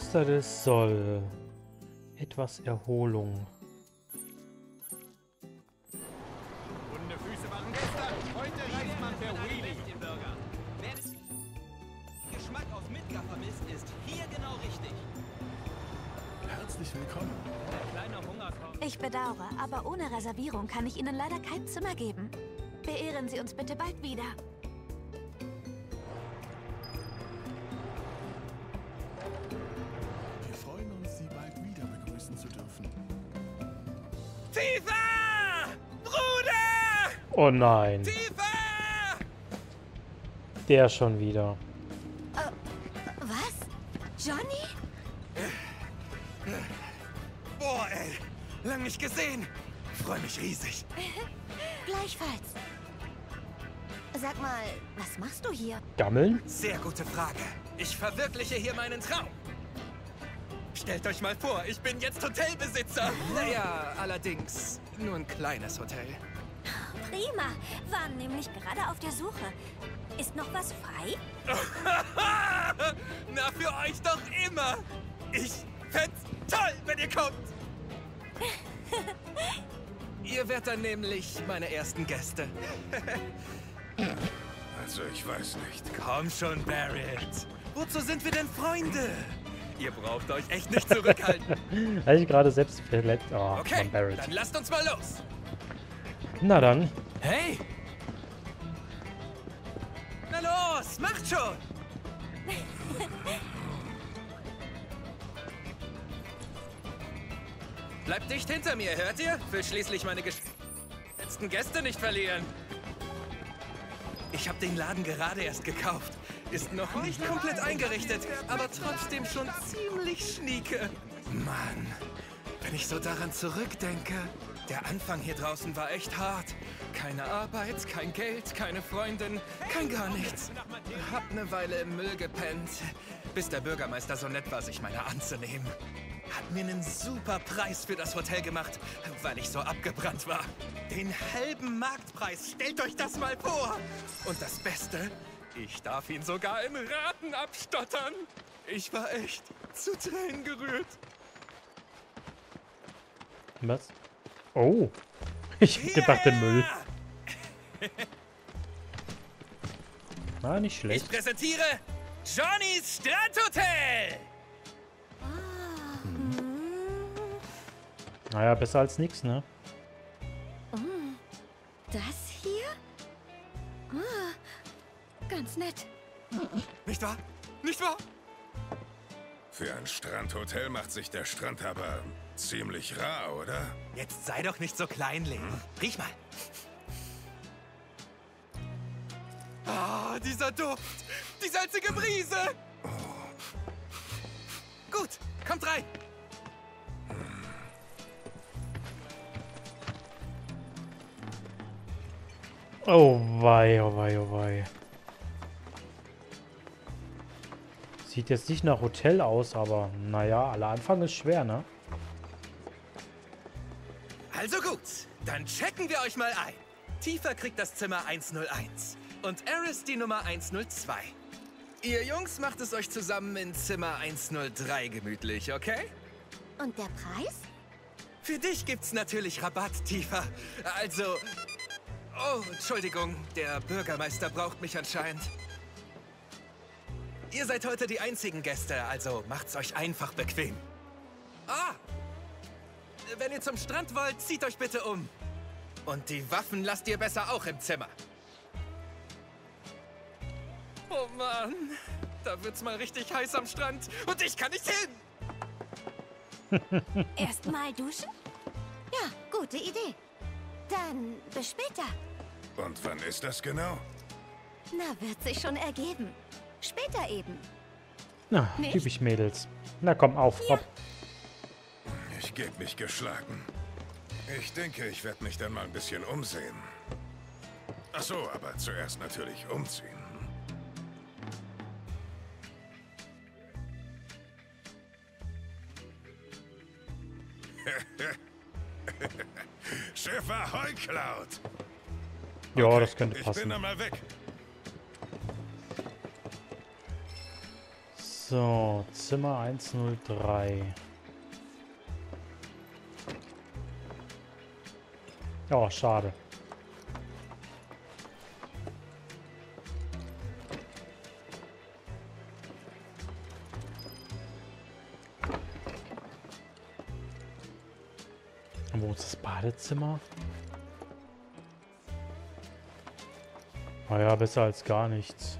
Kloster des Soll. Etwas Erholung. Wunde Füße waren gestern. Heute reist man per Wheelie. Wer Geschmack auf Midgar vermisst, ist hier genau richtig. Herzlich willkommen. Der kleine Hungerkorb. Ich bedauere, aber ohne Reservierung kann ich Ihnen leider kein Zimmer geben. Beehren Sie uns bitte bald wieder. Oh nein, der schon wieder. Was? Johnny? Boah, ey. Lang nicht gesehen. Freue mich riesig. Gleichfalls. Sag mal, was machst du hier? Gammeln? Sehr gute Frage. Ich verwirkliche hier meinen Traum. Stellt euch mal vor, ich bin jetzt Hotelbesitzer. Naja, allerdings nur ein kleines Hotel. Prima. Waren nämlich gerade auf der Suche. Ist noch was frei? Na, für euch doch immer. Ich fänd's toll, wenn ihr kommt. ihr werdet dann nämlich meine ersten Gäste. Also, ich weiß nicht. Komm schon, Barrett. Wozu sind wir denn Freunde? Ihr braucht euch echt nicht zurückhalten. Habe ich gerade selbst verletzt. Oh, Okay, Mann, Barrett. dann lasst uns mal los. Na dann. Hey! Na los, macht schon! Bleibt dicht hinter mir, hört ihr? Will schließlich meine geschätzten Gäste nicht verlieren. Ich habe den Laden gerade erst gekauft. Ist noch nicht komplett eingerichtet, aber trotzdem schon ziemlich schnieke. Mann, wenn ich so daran zurückdenke, der Anfang hier draußen war echt hart. Keine Arbeit, kein Geld, keine Freundin, kein gar nichts. Hab eine Weile im Müll gepennt, bis der Bürgermeister so nett war, sich meiner anzunehmen. Hat mir einen super Preis für das Hotel gemacht, weil ich so abgebrannt war. Den halben Marktpreis, stellt euch das mal vor. Und das Beste, ich darf ihn sogar in Raten abstottern. Ich war echt zu Tränen gerührt. Was? Oh. Ich hab gedacht, den Müll. War nicht Ich schlecht. präsentiere Johnny's Strandhotel. Naja, besser als nichts, ne? Das hier? Ah, ganz nett. Nicht wahr? Nicht wahr? Für ein Strandhotel macht sich der Strand aber ziemlich rar, oder? Jetzt sei doch nicht so kleinlich. Riech mal. Ah, dieser Duft. Die salzige Brise. Gut, kommt rein. Oh wei, oh wei, oh wei. Sieht jetzt nicht nach Hotel aus, aber naja, aller Anfang ist schwer, ne? Also gut, dann checken wir euch mal ein. Tifa kriegt das Zimmer 101 und Eris die Nummer 102. Ihr Jungs macht es euch zusammen in Zimmer 103 gemütlich, okay? Und der Preis? Für dich gibt's natürlich Rabatt, Tifa. Also. Oh, Entschuldigung, der Bürgermeister braucht mich anscheinend. Ihr seid heute die einzigen Gäste, also macht's euch einfach bequem. Ah! Wenn ihr zum Strand wollt, zieht euch bitte um. Und die Waffen lasst ihr besser auch im Zimmer. Oh Mann, da wird's mal richtig heiß am Strand und ich kann nicht hin. Erstmal duschen? Ja, gute Idee. Dann bis später. Und wann ist das genau? Na, wird sich schon ergeben. Später eben. Na, typisch Mädels. Na komm, auf, hopp. Ich gebe mich geschlagen. Ich denke, ich werde mich dann mal ein bisschen umsehen. Ach so, aber zuerst natürlich umziehen. Schiffer Heuklaut! Ja, Okay, das könnte Ich bin passen. dann mal weg. So, Zimmer 103. Ja, schade. Wo ist das Badezimmer? Naja, besser als gar nichts.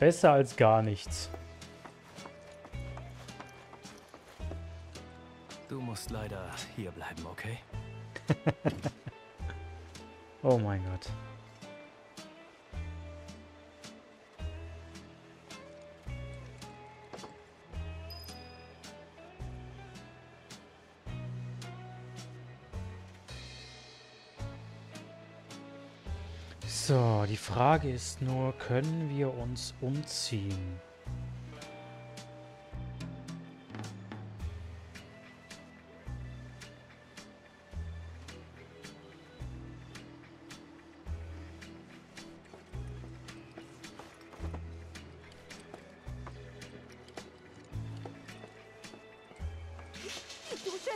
Besser als gar nichts. Du musst leider hier bleiben, okay? Oh mein Gott. So, die Frage ist nur, können wir uns umziehen?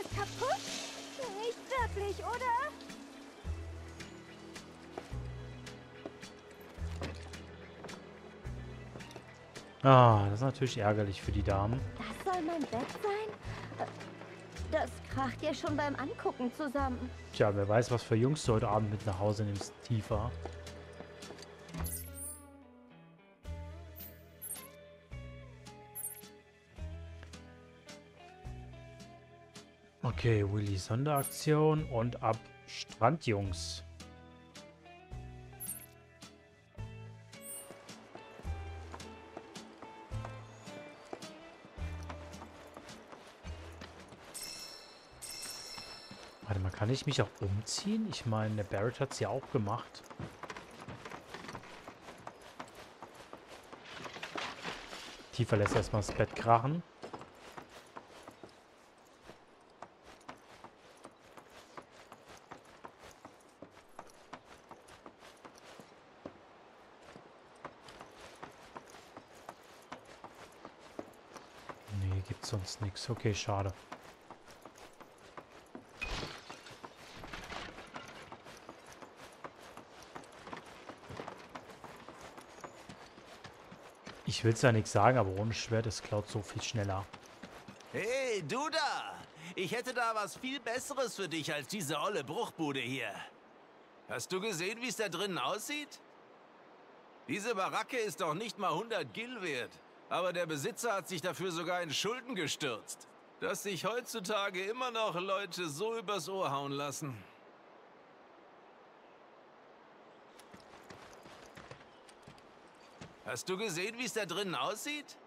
Ist kaputt? Nicht wirklich, oder? Ah, das ist natürlich ärgerlich für die Damen. Das soll mein Bett sein? Das kracht ja schon beim Angucken zusammen. Tja, wer weiß, was für Jungs du heute Abend mit nach Hause nimmst, tiefer. Okay, Willy Sonderaktion und ab Strandjungs. Warte mal, kann ich mich auch umziehen? Ich meine, der Barrett hat es ja auch gemacht. Tiefer lässt erstmal das Bett krachen. Nee, nichts. Okay, schade. Ich will es ja nichts sagen, aber ohne Schwert ist Cloud so viel schneller. Hey, du da! Ich hätte da was viel Besseres für dich als diese olle Bruchbude hier. Hast du gesehen, wie es da drinnen aussieht? Diese Baracke ist doch nicht mal 100 Gil wert. Aber der Besitzer hat sich dafür sogar in Schulden gestürzt. Dass sich heutzutage immer noch Leute so übers Ohr hauen lassen. Hast du gesehen, wie es da drinnen aussieht?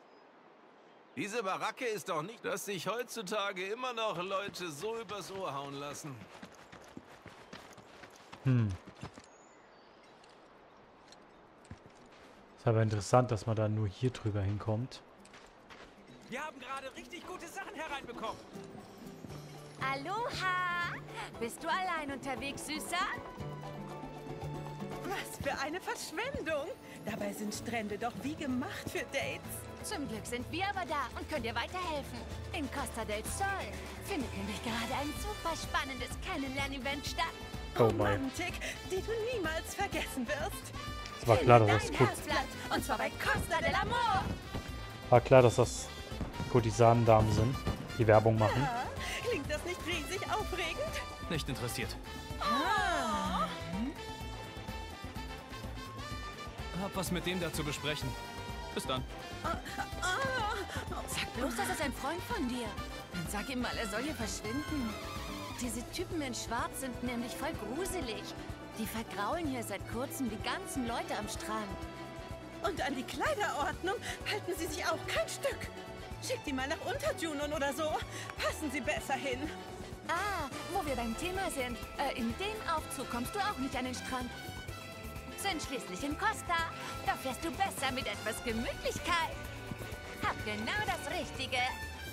Diese Baracke ist doch nicht, dass sich heutzutage immer noch Leute so übers Ohr hauen lassen. Hm. Ist aber interessant, dass man da nur hier drüber hinkommt. Wir haben gerade richtig gute Sachen hereinbekommen. Aloha! Bist du allein unterwegs, Süßer? Was für eine Verschwendung! Dabei sind Strände doch wie gemacht für Dates. Zum Glück sind wir aber da und können dir weiterhelfen. In Costa del Sol findet nämlich gerade ein super spannendes Kennenlern-Event statt. Oh mein. Romantik, die du niemals vergessen wirst. Es war klar, dass das Kurt Herzblatt. Und zwar bei Costa del Amor. war klar, dass das Kurtisanendamen sind, die Werbung machen. Ja, klingt das nicht riesig aufregend? Nicht interessiert. Hab was mit dem da zu besprechen. Bis dann. Sag bloß, das ist ein Freund von dir. Dann sag ihm mal, er soll hier verschwinden. Diese Typen in Schwarz sind nämlich voll gruselig. Die vergraulen hier seit kurzem die ganzen Leute am Strand. Und an die Kleiderordnung halten sie sich auch kein Stück. Schick die mal nach Unterjunon oder so. Passen sie besser hin. Ah, wo wir beim Thema sind. Äh, in den Aufzug kommst du auch nicht an den Strand. Sind schließlich in Costa. Da fährst du besser mit etwas Gemütlichkeit. Hab genau das Richtige.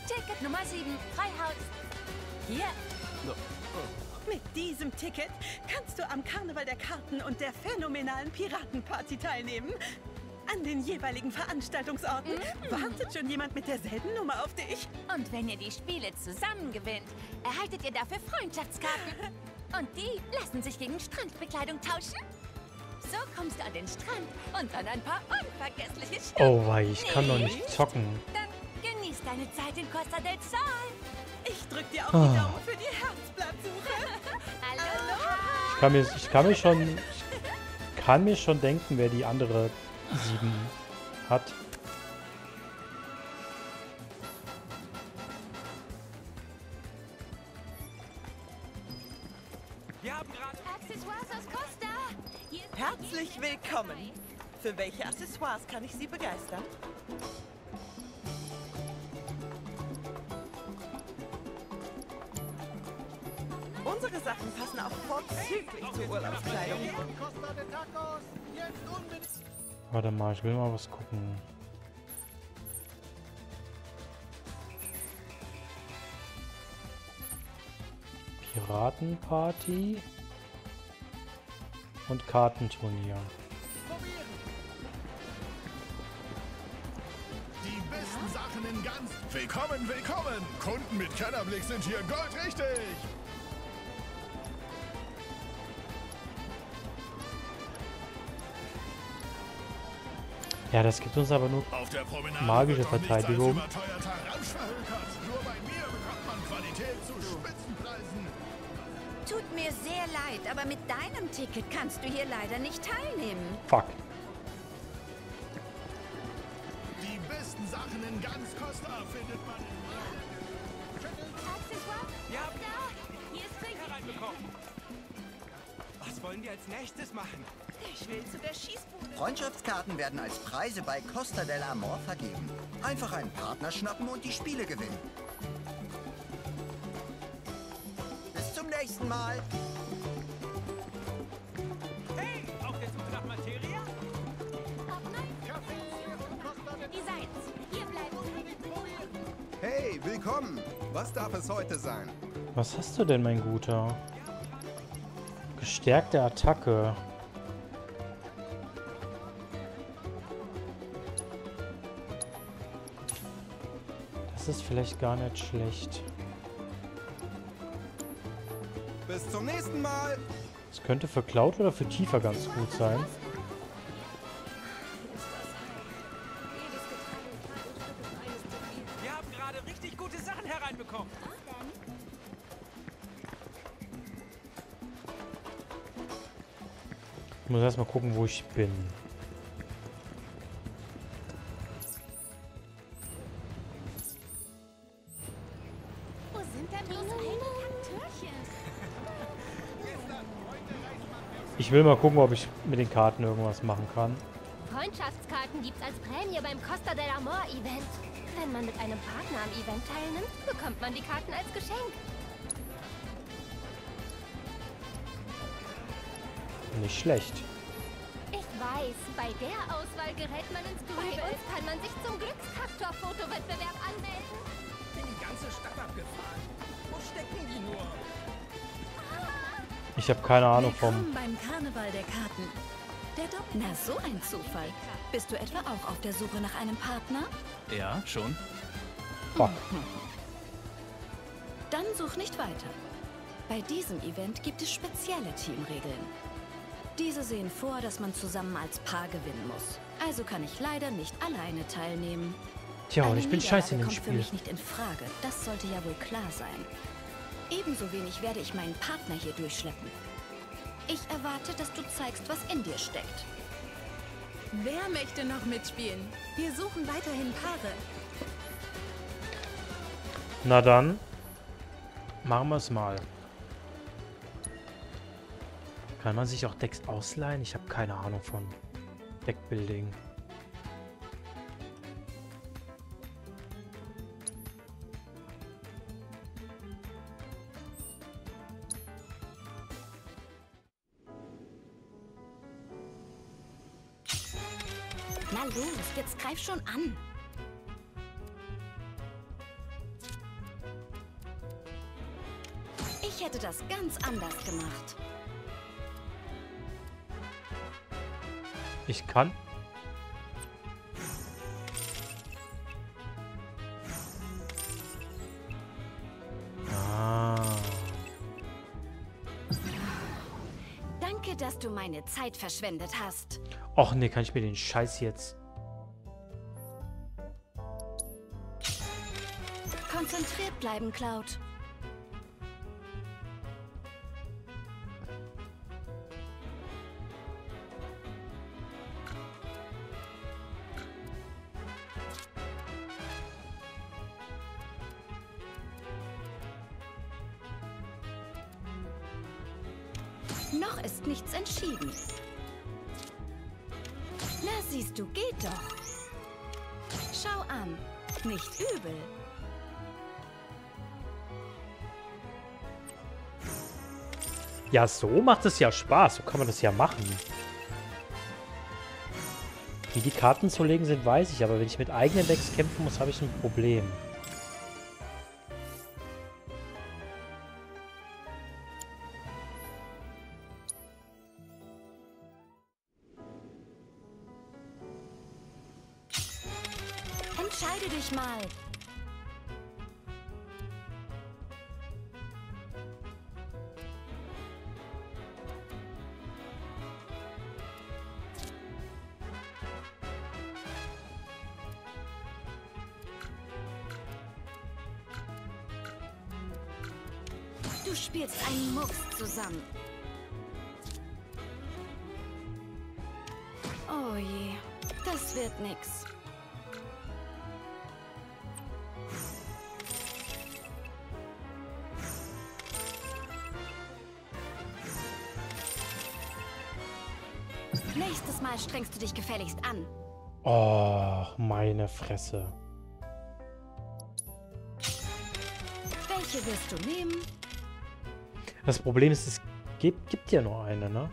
Ticket Nummer 7, Freihaus. Hier, Mit diesem Ticket kannst du am Karneval der Karten und der phänomenalen Piratenparty teilnehmen. An den jeweiligen Veranstaltungsorten wartet schon jemand mit derselben Nummer auf dich. Und wenn ihr die Spiele zusammen gewinnt, erhaltet ihr dafür Freundschaftskarten. Und die lassen sich gegen Strandbekleidung tauschen. So kommst du an den Strand und an ein paar unvergessliche Stunden. Oh, wei, ich kann doch nicht zocken. Dann genieß deine Zeit in Costa del Sol. Ich drück dir auch Ah. die Daumen für die Herzblattsuche. Ich kann mir, ich kann mir schon, ich kann mir schon denken, wer die andere sieben hat. Wir haben gerade... Accessoires aus Costa. Hier ist Herzlich willkommen. Für welche Accessoires kann ich Sie begeistern? Unsere Sachen passen auch vorzüglich zur Urlaubskleidung. Warte mal, ich will mal was gucken. Piratenparty und Kartenturnier. Die besten Sachen in ganz... Willkommen, willkommen! Kunden mit Kellerblick sind hier goldrichtig! Ja, das gibt uns aber nur Auf der Promenade Magische Verteidigung. überteuerter Ramsch verhökert. Nur bei mir bekommt man Qualität zu Spitzenpreisen. Tut mir sehr leid, aber mit deinem Ticket kannst du hier leider nicht teilnehmen. Fuck. Die besten Sachen in ganz Costa findet man in... Haben Da. Hier ist. Was wollen wir als nächstes machen? Ich will zu der Schießbude. Freundschaftskarten werden als Preise bei Costa del Amor vergeben. Einfach einen Partner schnappen und die Spiele gewinnen. Bis zum nächsten Mal. Hey, auf der Suche nach Materia? Auf neun. Designs. Hier bleiben. Hey, willkommen. Was darf es heute sein? Was hast du denn, mein Guter? Gestärkte Attacke. Das ist vielleicht gar nicht schlecht. Bis zum nächsten Mal. Das könnte für Cloud oder für Tifa ganz gut sein. Wir haben gerade richtig gute Sachen hereinbekommen. Ich muss erstmal gucken, wo ich bin. Ich will mal gucken, ob ich mit den Karten irgendwas machen kann. Freundschaftskarten gibt's als Prämie beim Costa del Amor Event. Wenn man mit einem Partner am Event teilnimmt, bekommt man die Karten als Geschenk. Nicht schlecht. Ich weiß, bei der Auswahl gerät man ins Grübeln. Bei uns kann man sich zum Glückstraktor-Fotowettbewerb anmelden. Bin die ganze Stadt abgefahren. Wo stecken die nur? Ich habe keine Ahnung vom... Beim Karneval der Karten. Der Dopp Na, so ein Zufall. Bist du etwa auch auf der Suche nach einem Partner? Ja, schon. Fuck. Dann such nicht weiter. Bei diesem Event gibt es spezielle Teamregeln. Diese sehen vor, dass man zusammen als Paar gewinnen muss. Also kann ich leider nicht alleine teilnehmen. Tja, und ich bin scheiße in dem kommt für Spiel. mich nicht in Frage. Das sollte ja wohl klar sein. Ebenso wenig werde ich meinen Partner hier durchschleppen. Ich erwarte, dass du zeigst, was in dir steckt. Wer möchte noch mitspielen? Wir suchen weiterhin Paare. Na dann, machen wir es mal. Kann man sich auch Decks ausleihen? Ich habe keine Ahnung von Deckbuilding. Jetzt greif schon an. Ich hätte das ganz anders gemacht. Ich kann. Ah. Danke, dass du meine Zeit verschwendet hast. Och nee, kann ich mir den Scheiß jetzt... Bleiben, Cloud. Noch ist nichts entschieden. Na siehst du, geht doch. Schau an. Nicht übel. Ja, so macht es ja Spaß. So kann man das ja machen. Wie die Karten zu legen sind, weiß ich. Aber wenn ich mit eigenen Decks kämpfen muss, habe ich ein Problem. Gefälligst an. Oh, meine Fresse. Welche wirst du nehmen? Das Problem ist, es gibt, gibt ja nur eine, ne?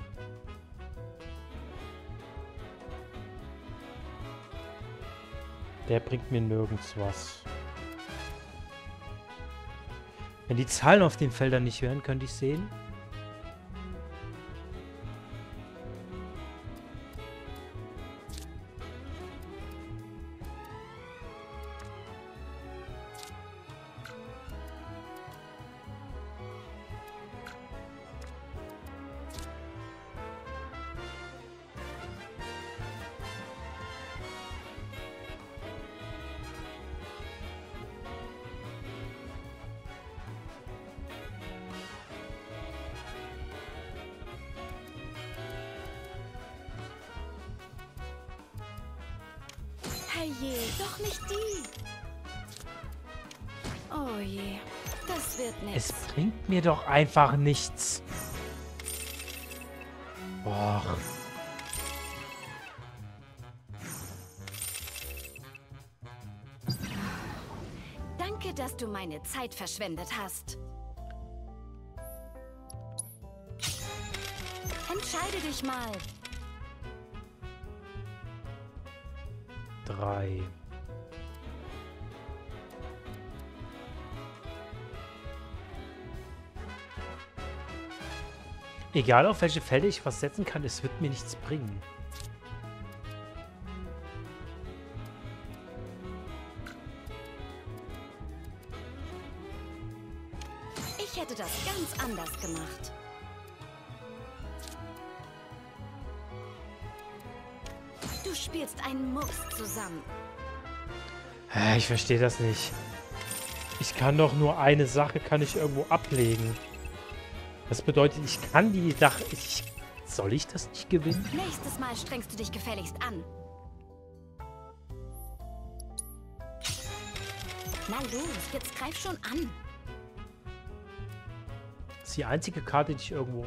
Der bringt mir nirgends was. Wenn die Zahlen auf den Feldern nicht wären, könnte ich sehen. Mir doch einfach nichts. Boah. Danke, dass du meine Zeit verschwendet hast. Entscheide dich mal. Drei. Egal auf welche Felder ich was setzen kann, es wird mir nichts bringen. Ich hätte das ganz anders gemacht. Du spielst einen Mucks zusammen. Hä, Ich verstehe das nicht. Ich kann doch nur eine Sache kann ich irgendwo ablegen. Das bedeutet, ich kann die Sache... Ich, soll ich das nicht gewinnen? Nächstes Mal strengst du dich gefälligst an. Na los, jetzt greif schon an. Das ist die einzige Karte, die ich irgendwo...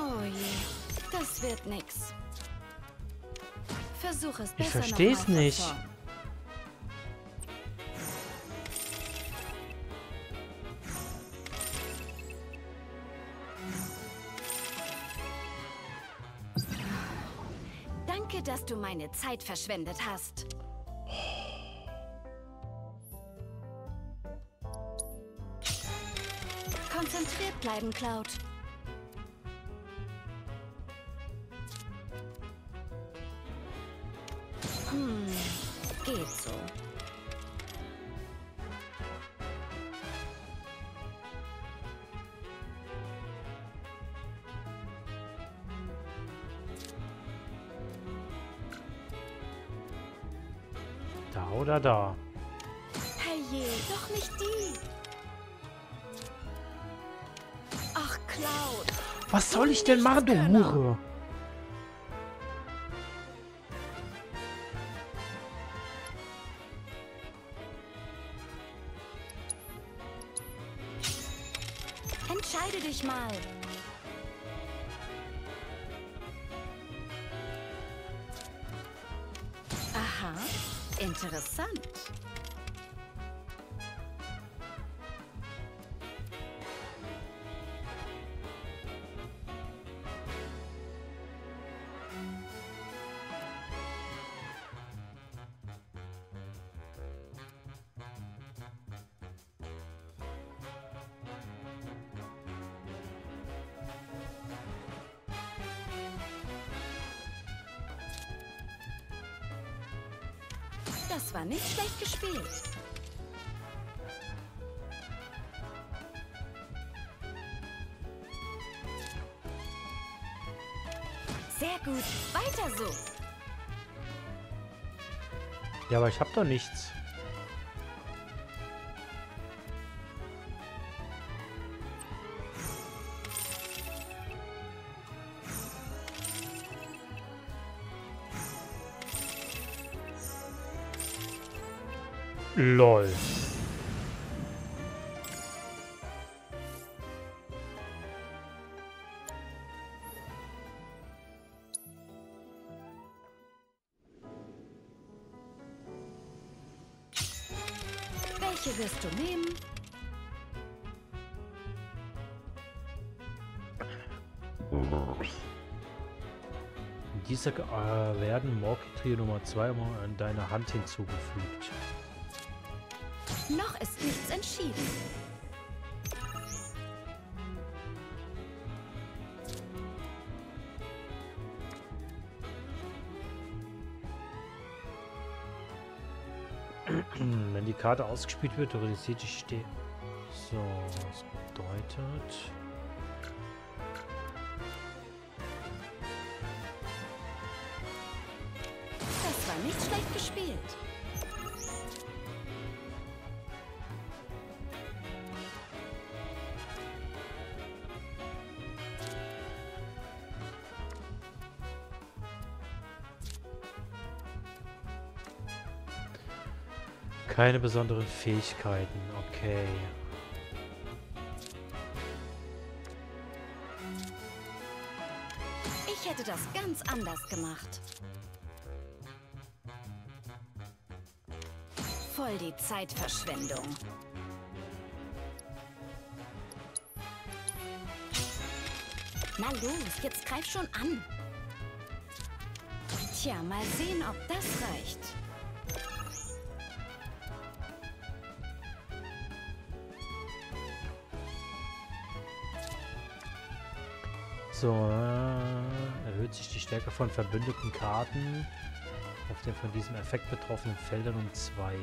Oh je, Das wird nix. Versuch es Ich besser mal von nicht. Danke, dass du meine Zeit verschwendet hast. Konzentriert bleiben, Cloud. Was soll ich denn machen, Das war nicht schlecht gespielt. Sehr gut. Weiter so. Ja, aber ich hab doch nichts. Trio Nummer 2 mal an deine Hand hinzugefügt. Noch ist nichts entschieden. Wenn die Karte ausgespielt wird, realisiert die Ste... So, das bedeutet... nicht schlecht gespielt. Keine besonderen Fähigkeiten, okay. Ich hätte das ganz anders gemacht. Voll die Zeitverschwendung. Na los, jetzt greif schon an. Tja, mal sehen, ob das reicht. So, erhöht sich die Stärke von verbündeten Karten auf den von diesem Effekt betroffenen Feldern um 2.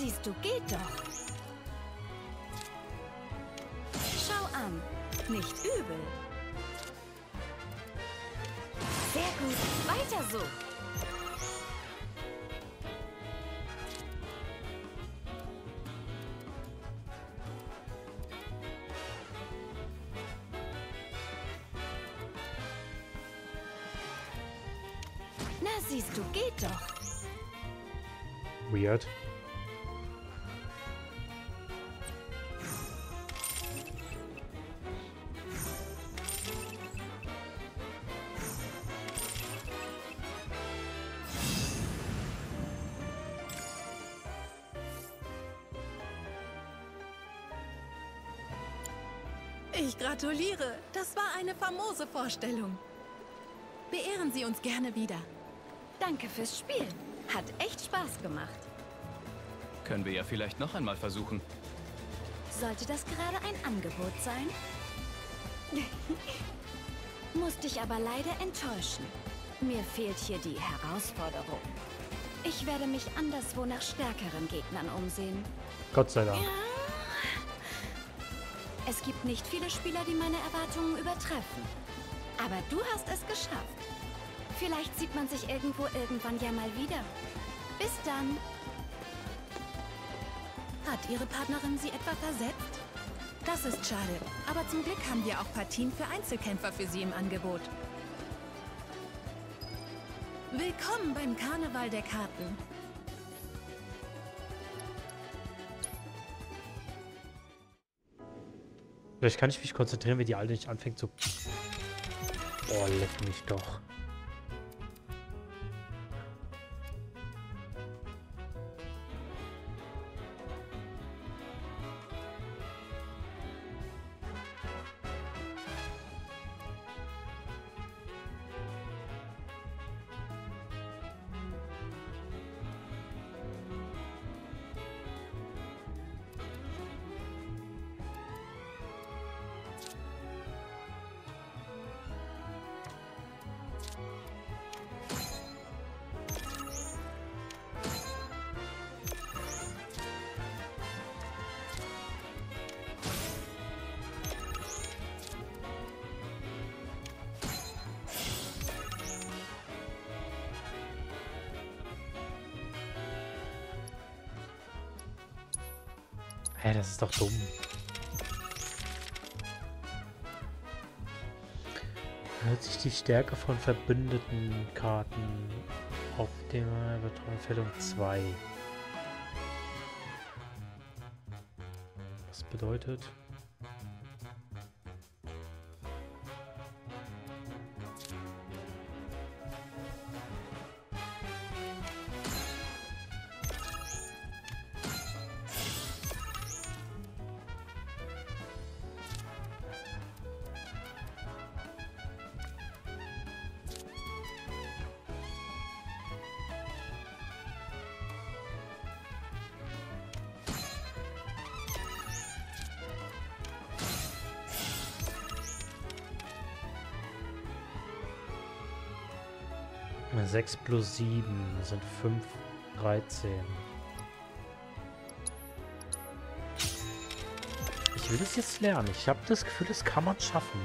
siehst du, geht doch. Schau an, nicht übel. Sehr gut, weiter so. Na siehst du, geht doch. Weird. Gratuliere. Das war eine famose Vorstellung. Beehren Sie uns gerne wieder. Danke fürs Spiel. Hat echt Spaß gemacht. Können wir ja vielleicht noch einmal versuchen. Sollte das gerade ein Angebot sein? Muss dich aber leider enttäuschen. Mir fehlt hier die Herausforderung. Ich werde mich anderswo nach stärkeren Gegnern umsehen. Gott sei Dank. Es gibt nicht viele Spieler, die meine Erwartungen übertreffen. Aber du hast es geschafft. Vielleicht sieht man sich irgendwo irgendwann ja mal wieder. Bis dann. Hat Ihre Partnerin Sie etwa versetzt? Das ist schade. Aber zum Glück haben wir auch Partien für Einzelkämpfer für Sie im Angebot. Willkommen beim Karneval der Karten. Vielleicht kann ich mich konzentrieren, wenn die Alte nicht anfängt zu... Boah, leck mich doch. Das ist doch dumm. Hört sich die Stärke von verbündeten Karten auf dem Übertragungsfeld um 2. Was bedeutet? Sechs plus sieben sind fünf, dreizehn. Ich will es jetzt lernen. Ich habe das Gefühl, das kann man schaffen.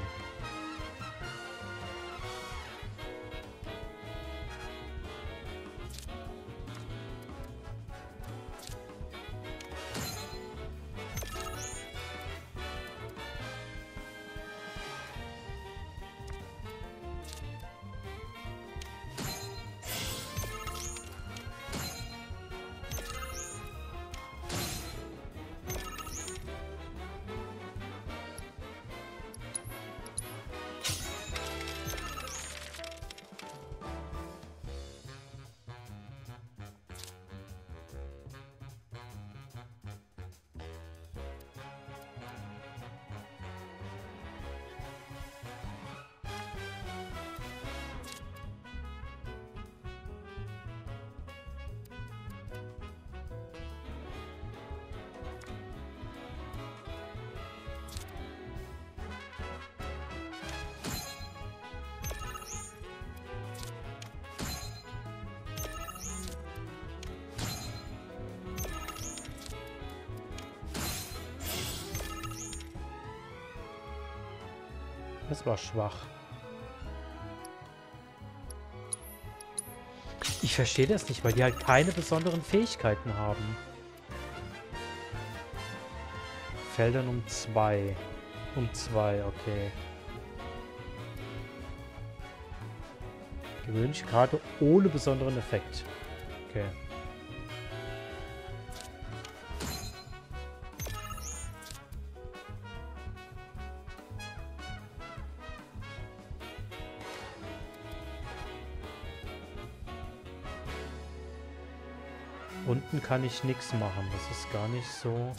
Das war schwach. Ich verstehe das nicht, weil die halt keine besonderen Fähigkeiten haben. Feldern um zwei. Um zwei, okay. Gewöhnlich gerade ohne besonderen Effekt. Okay. Unten kann ich nichts machen. Das ist gar nicht so...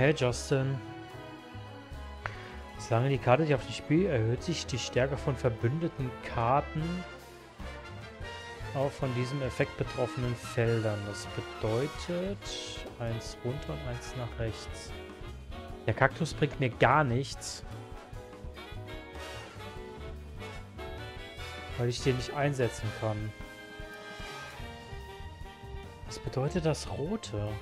Hey Justin. Solange die Karte sich auf die Spiel erhöht sich die Stärke von verbündeten Karten auch von diesem Effekt betroffenen Feldern. Das bedeutet eins runter und eins nach rechts. Der Kaktus bringt mir gar nichts. Weil ich den nicht einsetzen kann. Was bedeutet das Rote?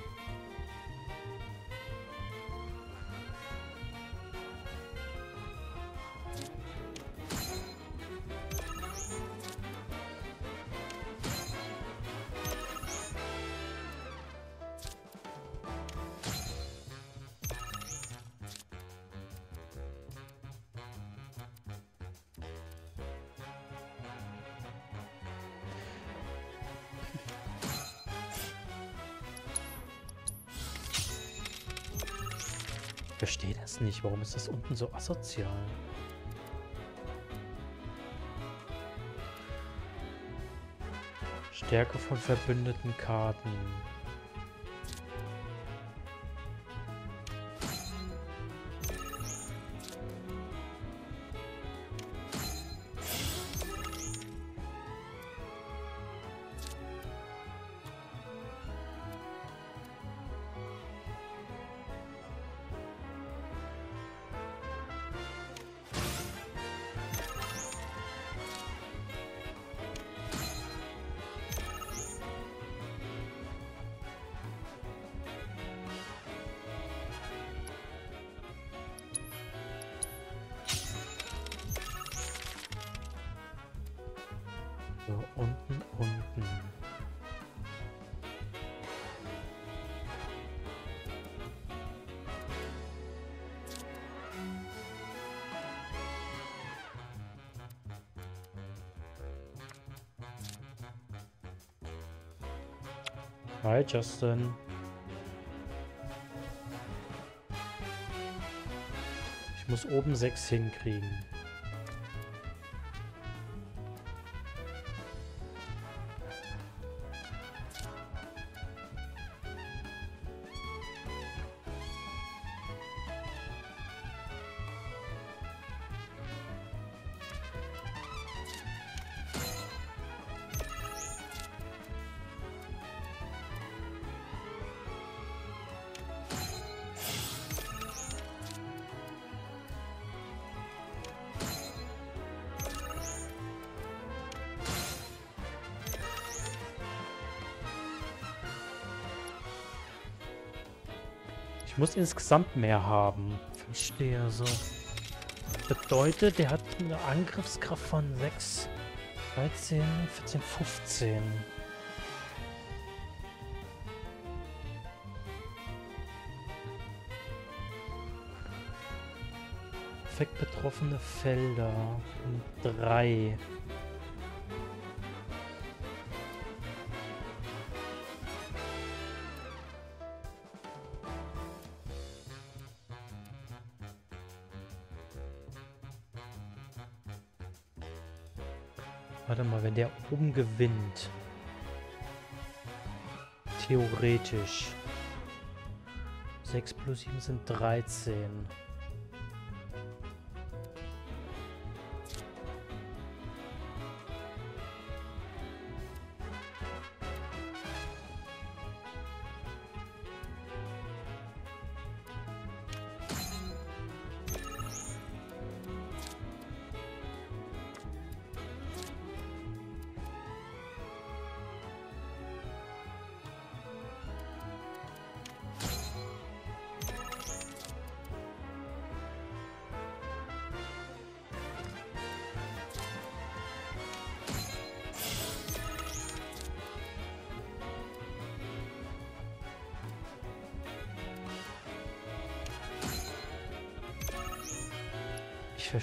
Ist das unten so asozial? Stärke von verbündeten Karten. So, unten, unten. Hi, Justin. Ich muss oben sechs hinkriegen. Muss insgesamt mehr haben. Verstehe so. Bedeutet, der hat eine Angriffskraft von 6, 13, 14, 15. Effekt betroffene Felder. 3. wenn der oben gewinnt. Theoretisch. 6 plus 7 sind 13.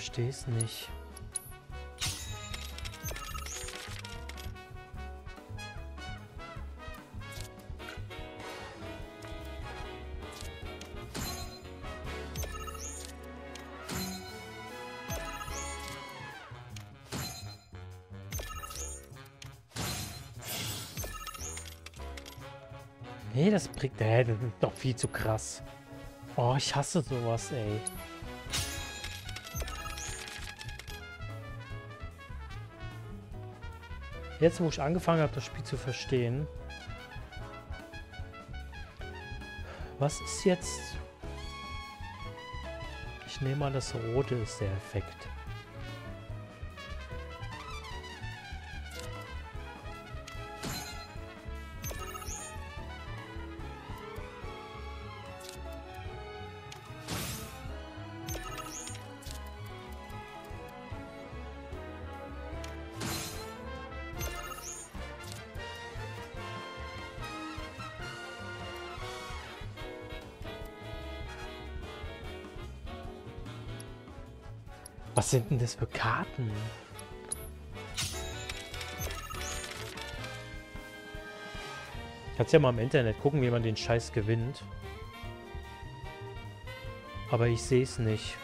verstehe es nicht. Nee, das bringt... Nee, das ist doch viel zu krass. Oh, ich hasse sowas, ey. Jetzt, wo ich angefangen habe, das Spiel zu verstehen. Was ist jetzt... Ich nehme an, das Rote ist der Effekt. Sind denn das für Karten? Kannst ja mal im Internet gucken, wie man den Scheiß gewinnt. Aber ich sehe es nicht.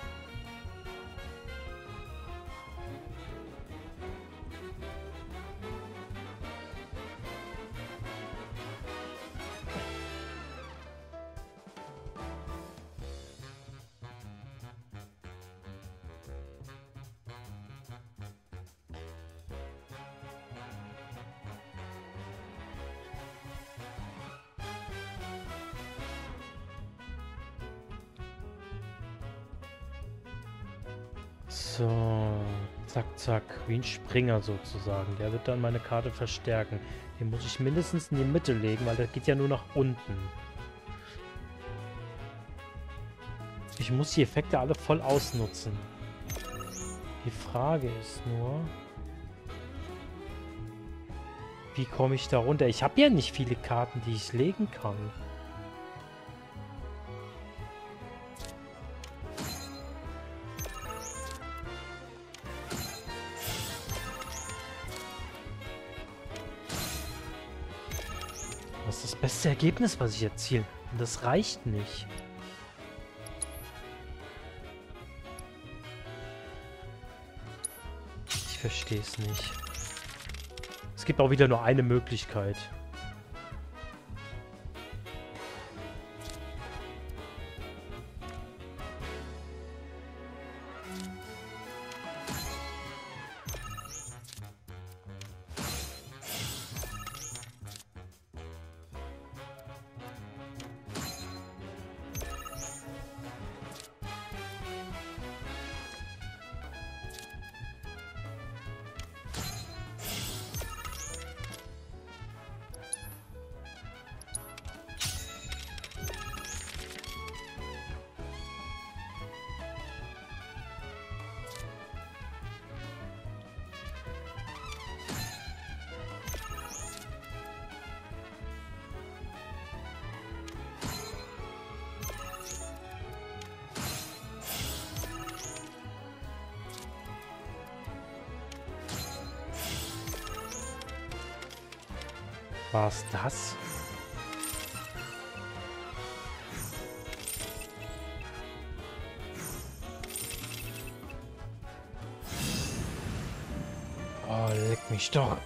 So, zack, zack, wie ein Springer sozusagen. Der wird dann meine Karte verstärken. Den muss ich mindestens in die Mitte legen, weil der geht ja nur nach unten. Ich muss die Effekte alle voll ausnutzen. Die Frage ist nur... Wie komme ich da runter? Ich habe ja nicht viele Karten, die ich legen kann. Ergebnis, was ich erziele. Und das reicht nicht. Ich verstehe es nicht. Es gibt auch wieder nur eine Möglichkeit. War's das? Oh, leck mich doch.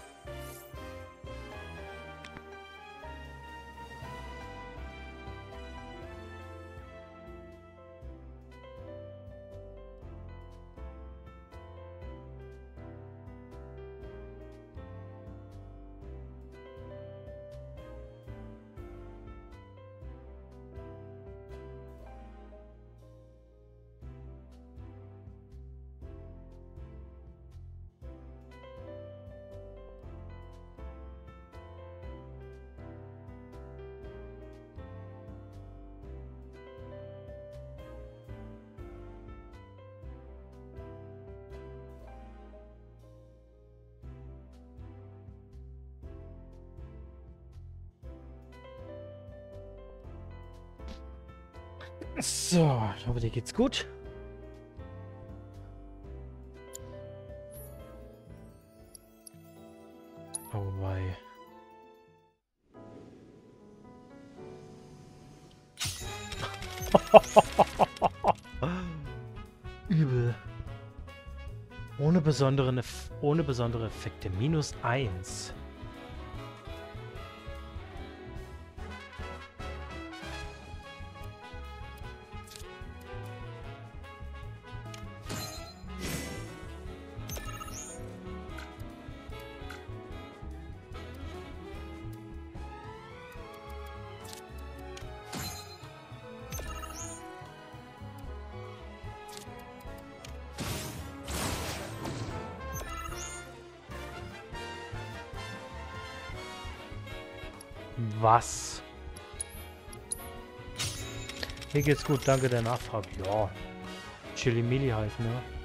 So, ich hoffe, dir geht's gut. Oh wei. Übel. Ohne, besonderen, ohne besondere Effekte. Minus eins. Geht's gut, danke der Nachfrage. Ja. Chili Mili halt, ne?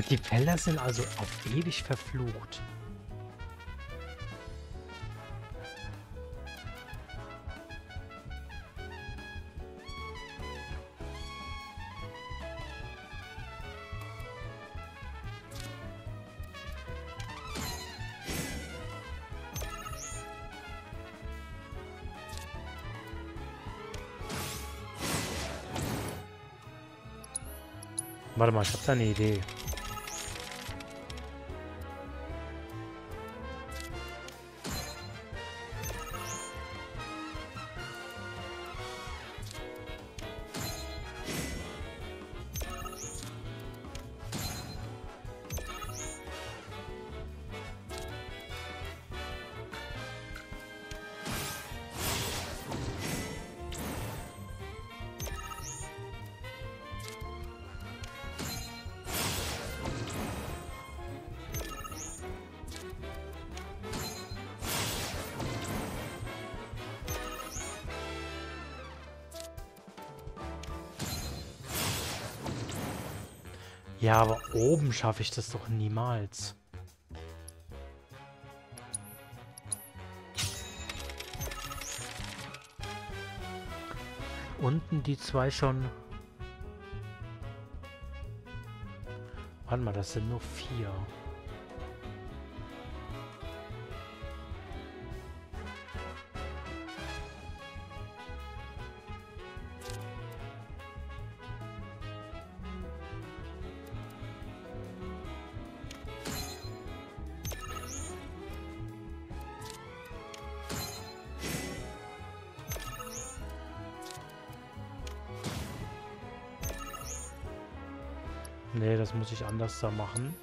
Die Felder sind also auf ewig verflucht. Warte mal, ich habe da eine Idee. Schaffe ich das doch niemals. Unten die zwei schon. Warte mal, das sind nur vier. Das da machen.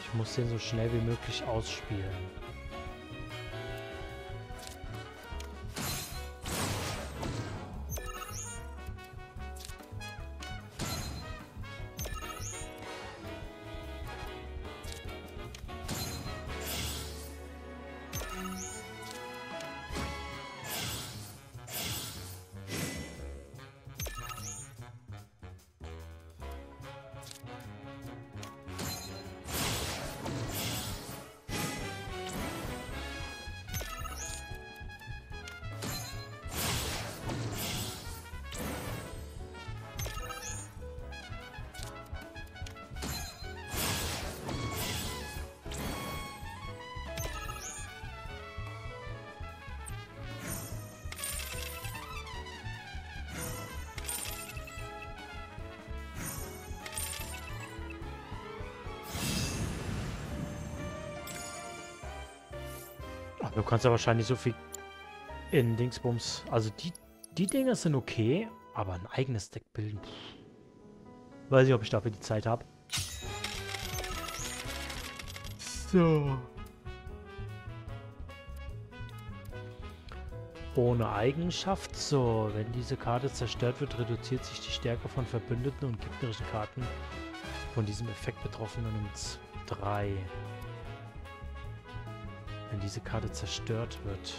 Ich muss den so schnell wie möglich ausspielen. Du kannst ja wahrscheinlich so viel in Dingsbums. Also die, die Dinger sind okay, aber ein eigenes Deck bilden. Weiß ich, ob ich dafür die Zeit habe. So. Ohne Eigenschaft. So, wenn diese Karte zerstört wird, reduziert sich die Stärke von verbündeten und gegnerischen Karten von diesem Effekt Betroffenen um 3 wenn diese Karte zerstört wird.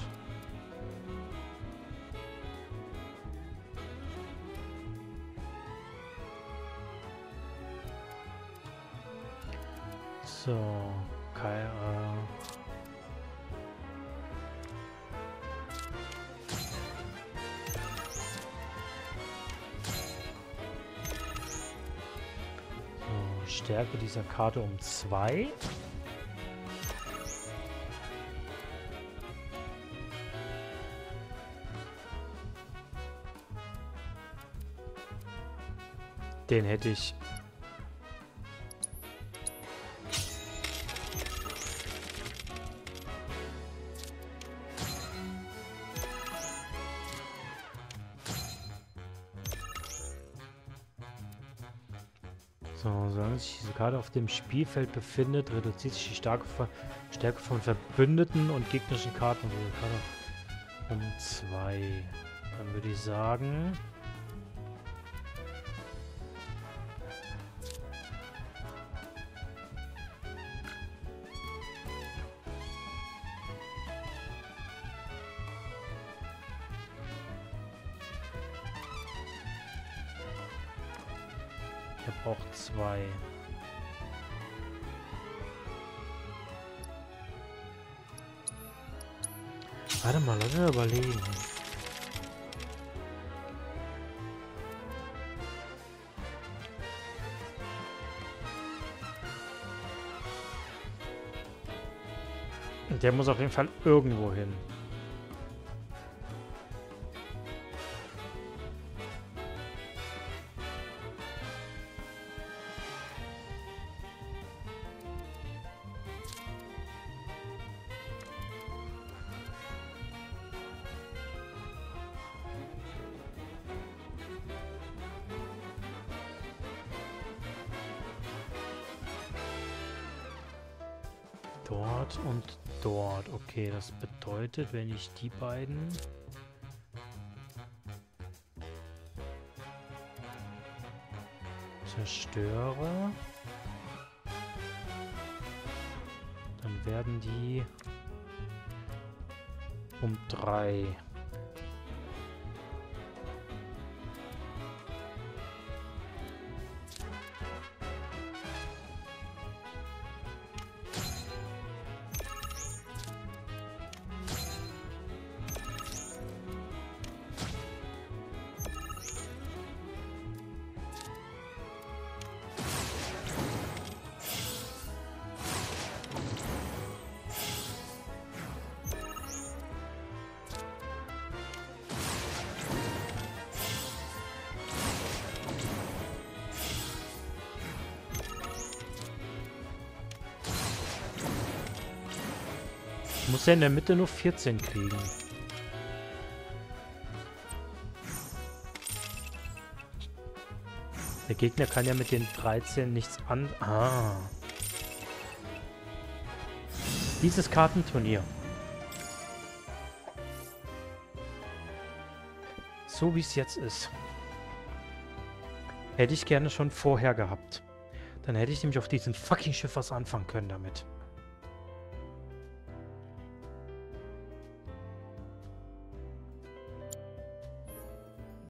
So, Kai, äh Stärke dieser Karte um 2. Den hätte ich. So, solange sich diese Karte auf dem Spielfeld befindet, reduziert sich die starke Ver Stärke von Verbündeten und gegnerischen Karten um zwei. Dann würde ich sagen... Der muss auf jeden Fall irgendwo hin. Bedeutet, wenn ich die beiden... zerstöre, dann werden die um drei. Er in der Mitte nur 14 kriegen. Der Gegner kann ja mit den 13 nichts an... Ah. Dieses Kartenturnier. So wie es jetzt ist. Hätte ich gerne schon vorher gehabt. Dann hätte ich nämlich auf diesem fucking Schiff was anfangen können damit.